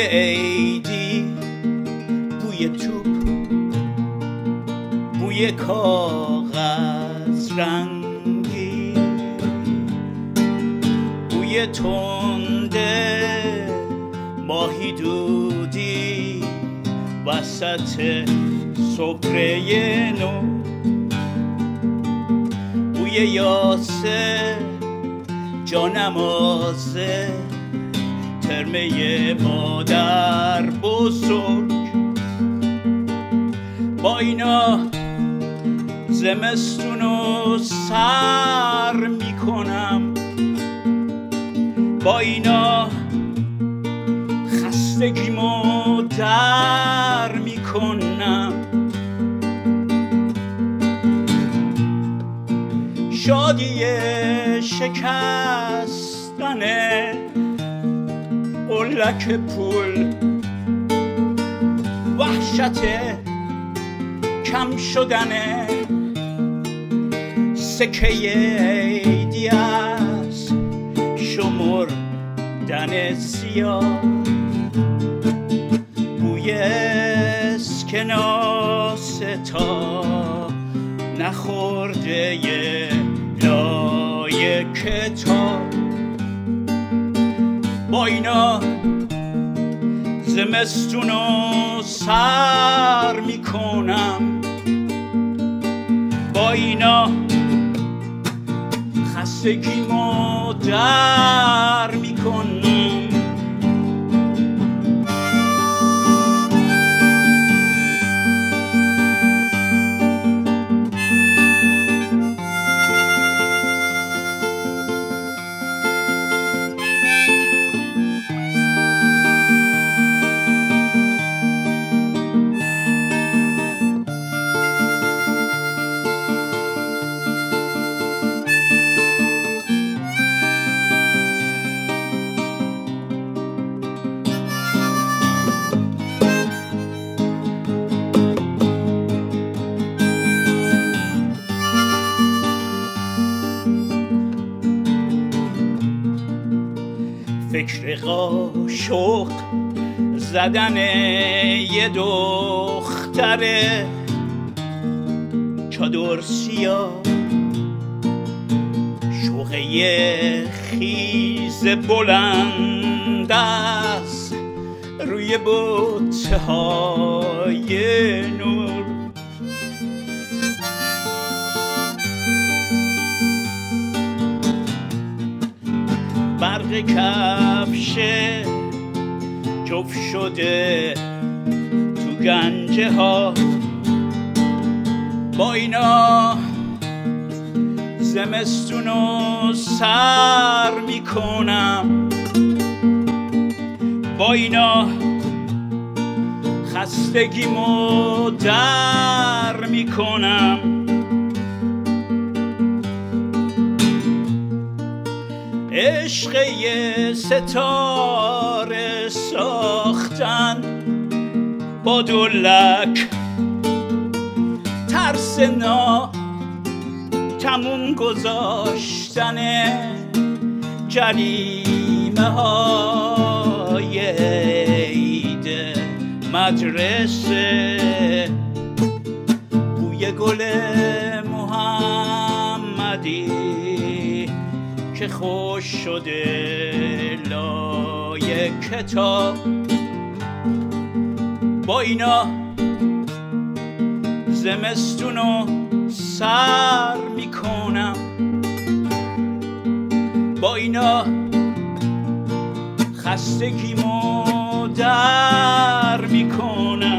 عیدی بوی توپ بوی کاغذ رنگی بوی تنده ماهی دودی وسط سفره نو بوی یاسه جانمازه ترمه مادر بزرگ. با اینا زمستون رو سر می‌کنم با اینا خستگیمو در می‌کنم شادی شکستنه قلک پول. وحشت کم شدن سکه عیدی است شمردن سیاه. بوی اسکناس تا نخورده لای کتاب. با اینا زمستون رو سر می‌کنم. با اینا خستگیمو در می‌کنم فکر قاشق زدن یه دختر چادر سیاه. شوقه خیز بلند است روی های نور. برق کفش جف شده تو گنجه ها. با اینا زمستون رو سر می‌کنم. با اینا خستگیمو در می‌کنم. عشق ستاره ساختن. با دولک ترس نا تموم گذاشتن جریمه های عید مدرسه. بوی گل محمدی خوش شده لای کتاب. با اینا زمستون رو سر می‌کنم. با اینا خستگیمو در می‌کنم.